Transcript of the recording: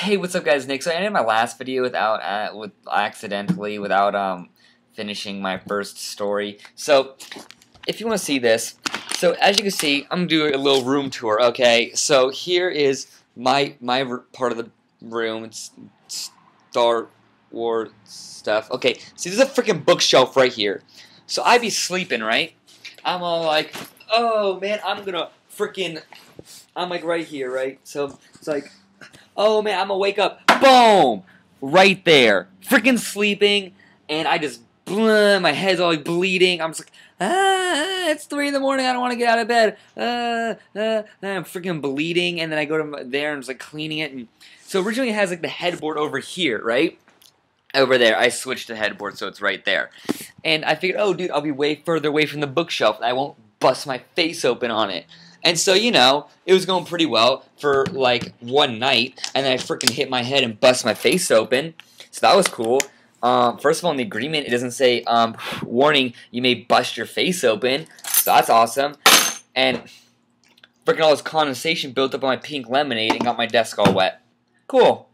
Hey, what's up, guys? Nick. So I ended my last video without, uh, with accidentally, without um finishing my first story. So, if you want to see this, so as you can see, I'm doing a little room tour. Okay, so here is my my part of the room. It's Star Wars stuff. Okay, see, there's a freaking bookshelf right here. So I be sleeping, right? I'm all like, oh man, I'm gonna freaking, I'm like right here, right? So it's like Oh man, I'm gonna wake up. Boom! Right there. Freaking sleeping. And I just, blah, my head's all like bleeding. I'm just like, ah, it's 3 in the morning. I don't want to get out of bed. Uh, uh, and I'm freaking bleeding. And then I go to there and just like cleaning it. And so originally it has like the headboard over here, right? Over there. I switched the headboard so it's right there. And I figured, oh dude, I'll be way further away from the bookshelf. I won't bust my face open on it. And so, you know, it was going pretty well for like one night, and then I freaking hit my head and bust my face open. So that was cool. Um, first of all, in the agreement, it doesn't say, um, warning, you may bust your face open. So that's awesome. And freaking all this condensation built up on my pink lemonade and got my desk all wet. Cool.